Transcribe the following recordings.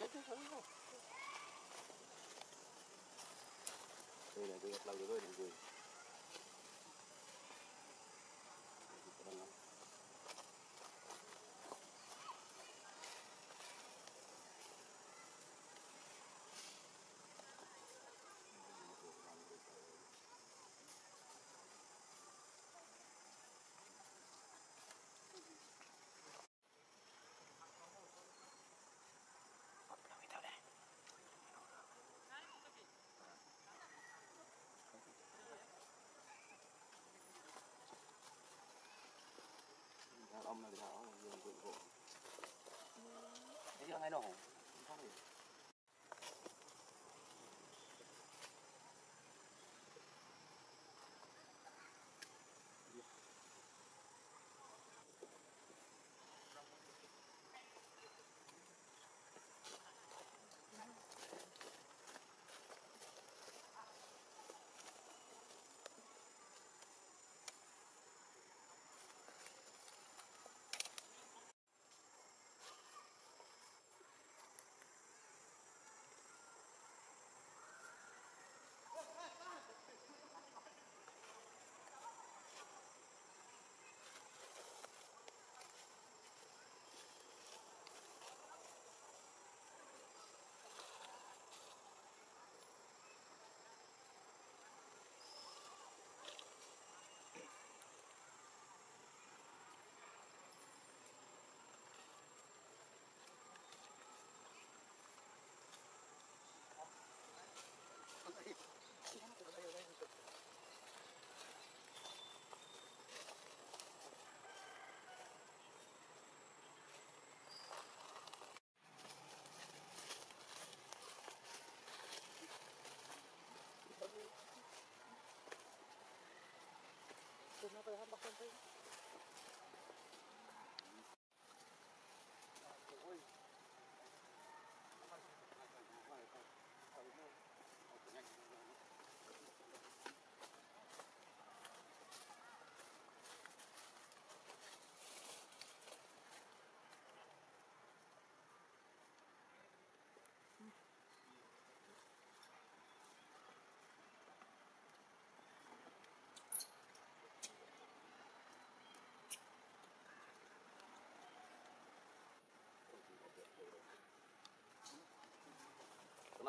chết chứ đây là cái lâu rồi tôi đừng cười lang ano.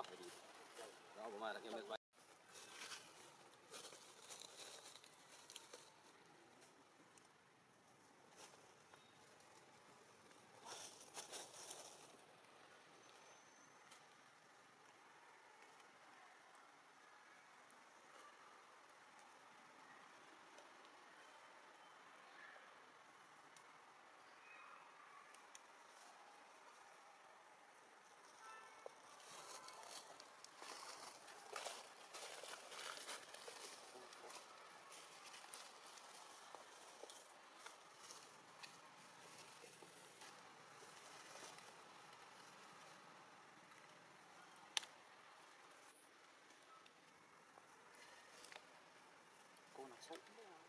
محفوظين Oh, more.